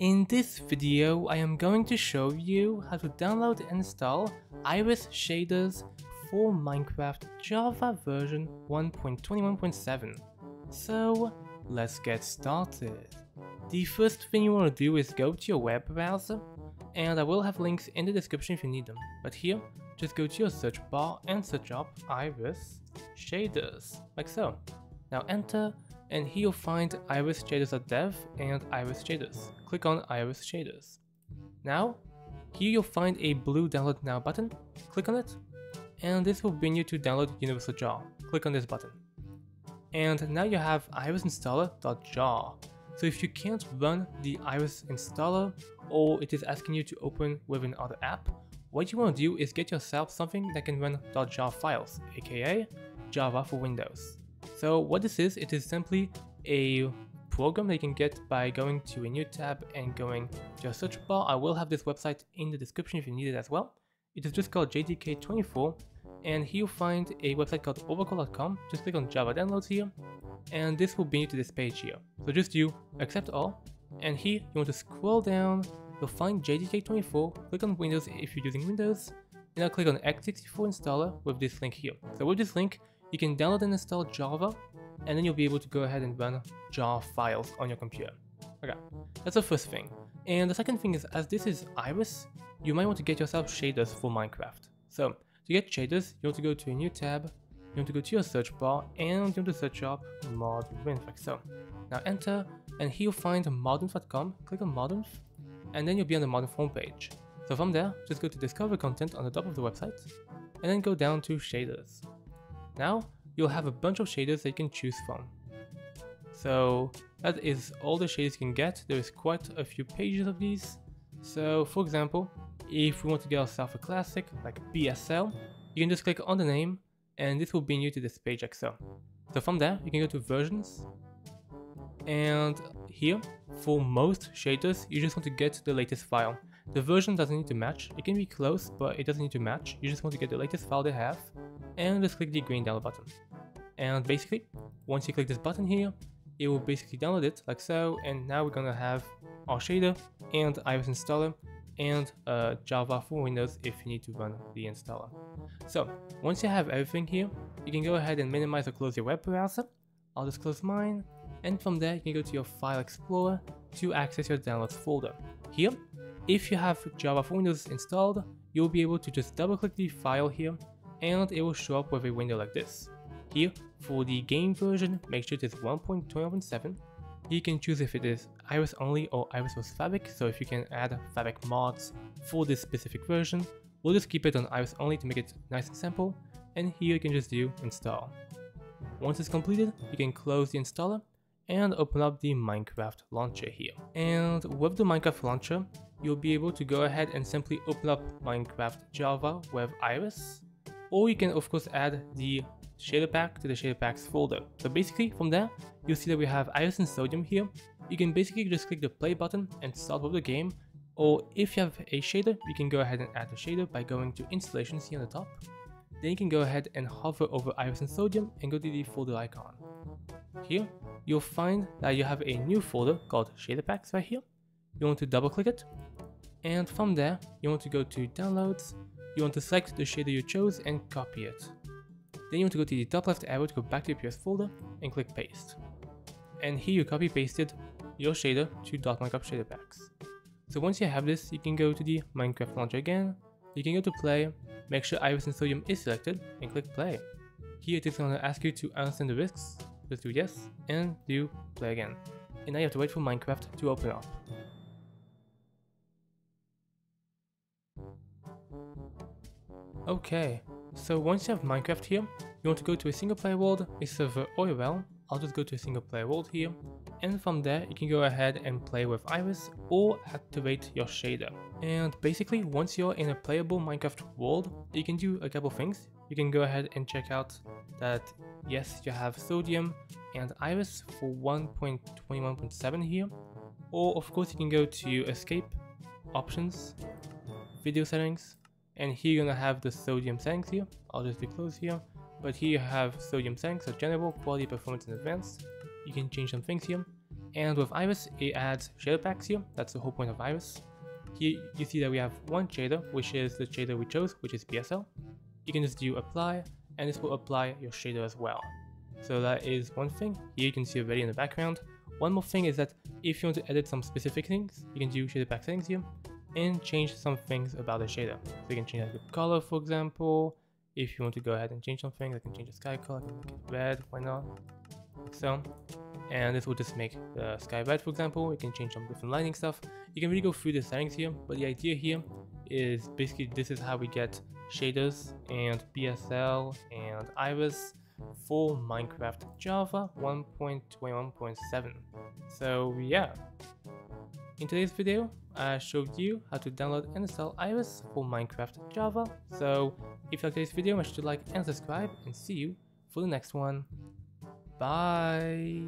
In this video, I am going to show you how to download and install Iris shaders for Minecraft Java version 1.21.7. So, let's get started. The first thing you want to do is go to your web browser, and I will have links in the description if you need them. But here, just go to your search bar and search up Iris shaders, like so. Now enter and here you'll find Iris Shaders.dev and Iris Shaders. Click on Iris Shaders. Now, here you'll find a blue download now button, click on it, and this will bring you to download Universal Jar. Click on this button. And now you have irisinstaller.jar. So if you can't run the Iris installer or it is asking you to open with another app, what you want to do is get yourself something that can run .jar files, aka Java for Windows. So what this is, it is simply a program that you can get by going to a new tab and going to a search bar. I will have this website in the description if you need it as well. It is just called JDK24 and here you'll find a website called oracle.com. Just click on Java downloads here and this will bring you to this page here. So just do accept all and here you want to scroll down, you'll find JDK24, click on Windows if you're using Windows and I'll click on x64 installer with this link here. So with this link, you can download and install Java, and then you'll be able to go ahead and run Java files on your computer. Okay, that's the first thing. And the second thing is, as this is Iris, you might want to get yourself shaders for Minecraft. So, to get shaders, you want to go to a new tab, you want to go to your search bar, and you want to search up Modrinth like so. Now enter, and here you'll find modrinth.com, click on Modrinth, and then you'll be on the Modrinth homepage. So from there, just go to discover content on the top of the website, and then go down to shaders. Now, you'll have a bunch of shaders that you can choose from. So that is all the shaders you can get. There's quite a few pages of these. So for example, if we want to get ourselves a classic like BSL, you can just click on the name and this will bring you to this page Excel. So from there, you can go to versions and here for most shaders, you just want to get the latest file. The version doesn't need to match, it can be close, but it doesn't need to match. You just want to get the latest file they have and just click the green download button. And basically, once you click this button here, it will basically download it like so, and now we're gonna have our shader and Iris installer and uh, Java for Windows if you need to run the installer. So once you have everything here, you can go ahead and minimize or close your web browser. I'll just close mine, and from there you can go to your File Explorer to access your downloads folder. Here, if you have Java for Windows installed, you'll be able to just double click the file here and it will show up with a window like this. Here, for the game version, make sure it is 1.21.7. You can choose if it is Iris only or Iris with Fabric, so if you can add Fabric mods for this specific version, we'll just keep it on Iris only to make it nice and simple, and here you can just do install. Once it's completed, you can close the installer and open up the Minecraft launcher here. And with the Minecraft launcher, you'll be able to go ahead and simply open up Minecraft Java with Iris or you can of course add the shader pack to the shader packs folder. So basically from there, you'll see that we have Iris and Sodium here. You can basically just click the play button and start with the game. Or if you have a shader, you can go ahead and add the shader by going to installations here on the top. Then you can go ahead and hover over Iris and Sodium and go to the folder icon. Here, you'll find that you have a new folder called shader packs right here. You want to double click it. And from there, you want to go to downloads you want to select the shader you chose and copy it. Then you want to go to the top left arrow to go back to your PS folder and click paste. And here you copy pasted your shader to .minecraft shader packs. So once you have this, you can go to the Minecraft launcher again, you can go to play, make sure Iris and Sodium is selected and click play. Here it is going to ask you to understand the risks, just do yes, and do play again. And now you have to wait for Minecraft to open up. Okay, so once you have Minecraft here, you want to go to a single player world, a server or a realm. I'll just go to a single player world here. And from there, you can go ahead and play with Iris or activate your shader. And basically, once you're in a playable Minecraft world, you can do a couple things. You can go ahead and check out that yes, you have Sodium and Iris for 1.21.7 here. Or of course, you can go to Escape, Options, Video Settings, and here you're gonna have the sodium settings here. I'll just be close here. But here you have sodium settings, so general, quality, performance, and advanced. You can change some things here. And with Iris, it adds shader packs here. That's the whole point of Iris. Here you see that we have one shader, which is the shader we chose, which is BSL. You can just do apply, and this will apply your shader as well. So that is one thing. Here you can see already in the background. One more thing is that if you want to edit some specific things, you can do shader pack settings here and change some things about the shader. So you can change the color, for example. If you want to go ahead and change something, I can change the sky color, make it red, why not? so. And this will just make the sky red, for example. You can change some different lighting stuff. You can really go through the settings here, but the idea here is basically this is how we get shaders and BSL and Iris for Minecraft Java 1.21.7. So yeah, in today's video, I showed you how to download and install Iris for Minecraft Java. So if you like today's video, make sure to like and subscribe and see you for the next one. Bye!